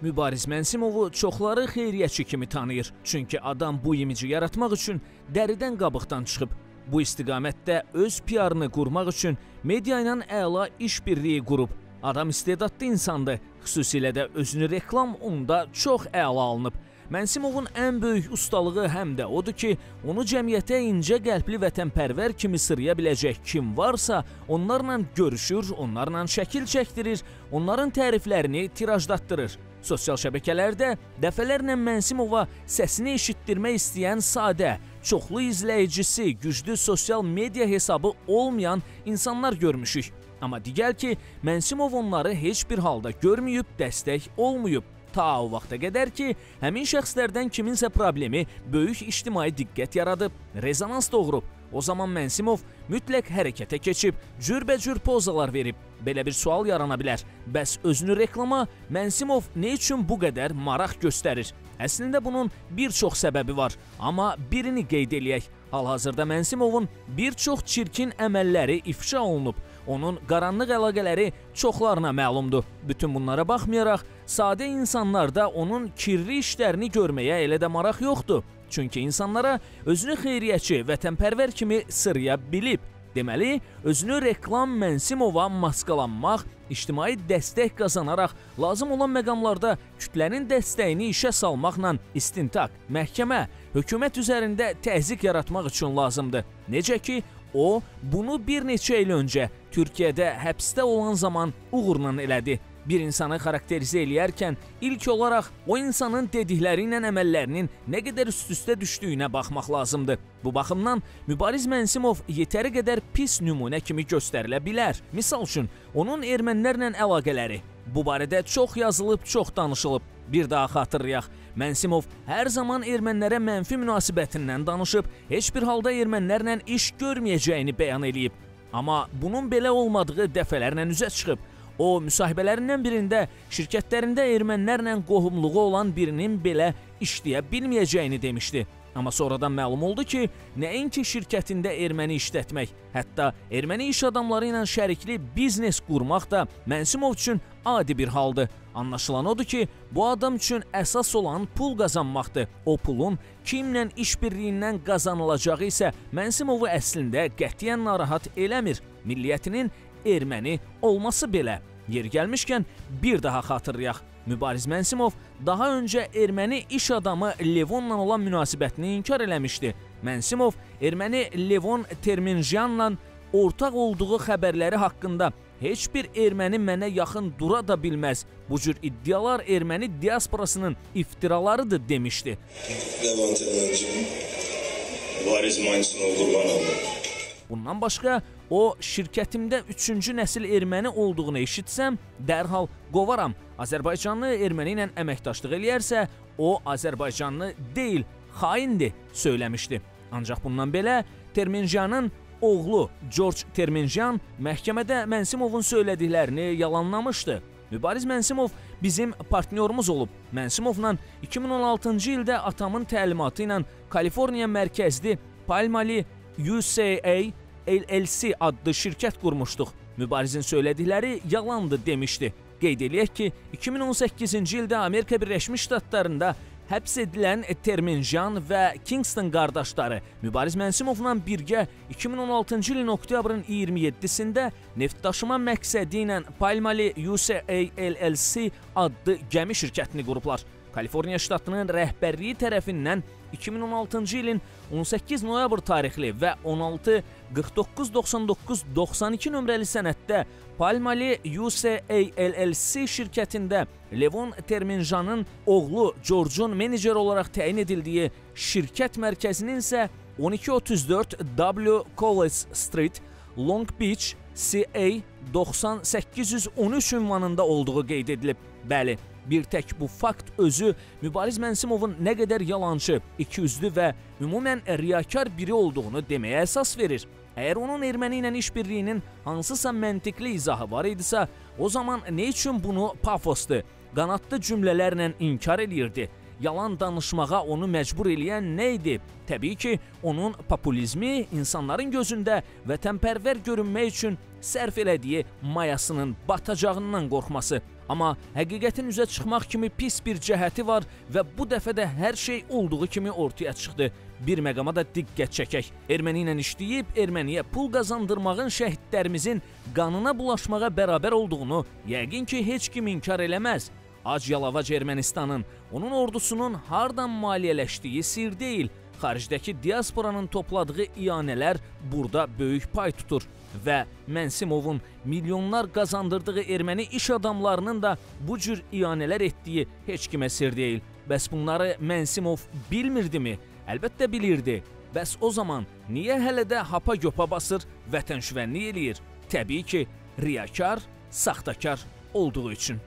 Mübariz Mənsimovu çoxları xeyriyyəçi kimi tanıyır. Çünki adam bu imici yaratmaq üçün dəridən qabıqdan çıxıb. Bu istiqamətdə öz PR-ını qurmaq üçün media ilə əla işbirliyi qurub. Adam istedadlı insandır. Xüsusilə də özünü reklam onda çox əla alınıb. Mənsimovun ən böyük ustalığı həm də odur ki, onu cəmiyyətə incə qəlbli vətənpərvər kimi sıraya biləcək kim varsa, onlarla görüşür, onlarla şəkil çəkdirir, onların təriflərini tirajdatdırır. Sosial şəbəkələrdə dəfələrlə Mənsimova səsini eşitdirmək istəyən sadə, çoxlu izləyicisi, güclü sosial media hesabı olmayan insanlar görmüşük. Amma digər ki, Mənsimov onları heç bir halda görməyib, dəstək olmayıb ta o vaxta qədər ki, həmin şəxslərdən kiminsə problemi böyük ictimai diqqət yaradıb, rezonans doğurub. O zaman Mənsimov mütləq hərəkətə keçib, cürbəcür pozalar verib. Belə bir sual yarana bilər. Bəs özünü reklama Mənsimov nə üçün bu qədər maraq göstərir? Əslində bunun bir çox səbəbi var, amma birini qeyd eləyək. Hal-hazırda Mənsimovun bir çox çirkin əməlləri ifşa olunub. Onun qaranlıq əlaqələri çoxlarına məlumdur. Bütün bunlara baxmayaraq, sadə insanlarda onun kirli işlərini görməyə elə də maraq yoxdur. Çünki insanlara özünü xeyriyyəçi, vətənpərvər kimi sıraya bilib. Deməli, özünü reklam Mənsimova maskalanmaq, ictimai dəstək qazanaraq lazım olan məqamlarda kütlənin dəstəyini işə salmaqla istintaq, məhkəmə, hökumət üzərində təzyiq yaratmaq üçün lazımdır. Necə ki, o bunu bir neçə il öncə Türkiyədə həbsdə olan zaman uğurla elədi. Bir insanı xarakterizə eləyərkən ilk olaraq o insanın dedikləri ilə əməllərinin nə qədər üst-üstə düşdüyünə baxmaq lazımdır. Bu baxımdan Mübariz Mənsimov yetəri qədər pis nümunə kimi göstərilə bilər. Misal üçün, onun ermənilərlə əlaqələri. Bu barədə çox yazılıb, çox danışılıb. Bir daha xatırlayaq. Mənsimov hər zaman ermənilərə mənfi münasibətindən danışıb, heç bir halda ermənilərlə iş görməyəcəyini bəyan eləyib. Amma bunun belə olmadığı dəfələrlə üzə çıxıb. O, müsahibələrindən birində şirkətlərində ermənilərlə qohumluğu olan birinin belə işləyə bilməyəcəyini demişdi. Amma sonradan məlum oldu ki, nəinki şirkətində erməni işlətmək, hətta erməni iş adamları ilə şərikli biznes qurmaq da Mənsimov üçün adi bir haldır. Anlaşılan odur ki, bu adam üçün əsas olan pul qazanmaqdır. O pulun kimlə işbirliyindən qazanılacağı isə Mənsimovu əslində qətiyyən narahat eləmir. Milliyyətinin erməni olması belə. Yeri gəlmişkən bir daha xatırlayaq. Mübariz Mənsimov daha öncə erməni iş adamı Levonla olan münasibətini inkar eləmişdi. Mənsimov erməni Levon Terminjanla ortaq olduğu xəbərləri haqqında heç bir erməni mənə yaxın dura da bilməz. Bu cür iddialar erməni diasporasının iftiralarıdır demişdi. Levon Terminjan, Mübariz Mənsimov qurban oldu. Bundan başqa o şirkətimdə 3-cü nəsil erməni olduğunu eşitsəm, dərhal qovaram. Azərbaycanlı erməni ilə əməkdaşlıq eləyərsə, o Azərbaycanlı deyil, xaindir söyləmişdi. Ancaq bundan belə Terminjanın oğlu George Terminjan məhkəmədə Mənsimovun söylədiklərini yalanlamışdı. Mübariz Mənsimov bizim partnyorumuz olub. Mənsimovla 2016-cı ildə atamın təlimatı ilə Kaliforniya mərkəzli Palmali UCA LLC adlı şirkət qurmuşduq. Mübarizin söylədikləri yalandır demişdi. Qeyd eləyək ki, 2018-ci ildə Amerika Birləşmiş Ştatlarında həbs edilən Terminjan və Kingston qardaşları Mübariz Mənsimovla birgə 2016-cı ilin oktyabrın 27-sində neft daşıma məqsədi ilə Palmali UCA LLC adlı gəmi şirkətini qurublar. Kaliforniya ştatının rəhbərliyi tərəfindən 2016-cı ilin 18 noyabr tarixli və 16 4999 92 nömrəli sənəddə Palmali UCA LLC şirkətində Levon Terminjanın oğlu George'un menecer olaraq təyin edildiyi şirkət mərkəzinin isə 1234 W College Street, Long Beach, CA 9813 ünvanında olduğu qeyd edilib. Bəli, Bir tək bu fakt özü Mübariz Mənsimovun nə qədər yalançı, ikiyüzlü və ümumən riyakar biri olduğunu deməyə əsas verir. Əgər onun erməni ilə işbirliyinin hansısa məntiqli izahı var idisə, o zaman nə üçün bunu pafoslu, qanadlı cümlələrlə inkar eləyirdi? Yalan danışmağa onu məcbur eləyən nə idi? Təbii ki, onun populizmi insanların gözündə vətənpərvər görünmək üçün sərf elədiyi mayasının batacağından qorxması. Amma həqiqətin üzə çıxmaq kimi pis bir cəhəti var və bu dəfə də hər şey olduğu kimi ortaya çıxdı. Bir məqama da diqqət çəkək. Erməni ilə işləyib erməniyə pul qazandırmağın şəhidlərimizin qanına bulaşmağa bərabər olduğunu yəqin ki, heç kim inkar eləməz. Ac yalavac Ermənistanın, onun ordusunun hardan maliyyələşdiyi sir deyil. Xaricdəki diasporanın topladığı iyanələr burada böyük pay tutur və Mənsimovun milyonlar qazandırdığı erməni iş adamlarının da bu cür iyanələr etdiyi heç kimə sir deyil. Bəs bunları Mənsimov bilmirdimi? Əlbəttə bilirdi. Bəs o zaman niyə hələ də hapa-yopa basır, vətənşüvənlik eləyir? Təbii ki, riyakar, saxtakar olduğu üçün.